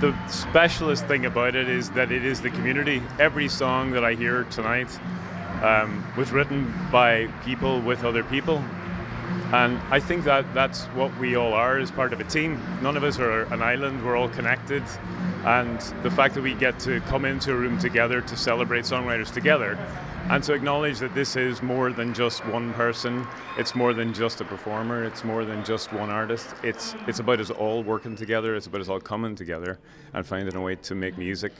The specialist thing about it is that it is the community. Every song that I hear tonight um, was written by people with other people. And I think that that's what we all are as part of a team. None of us are an island, we're all connected. And the fact that we get to come into a room together to celebrate songwriters together and to acknowledge that this is more than just one person, it's more than just a performer, it's more than just one artist. It's, it's about us all working together, it's about us all coming together and finding a way to make music.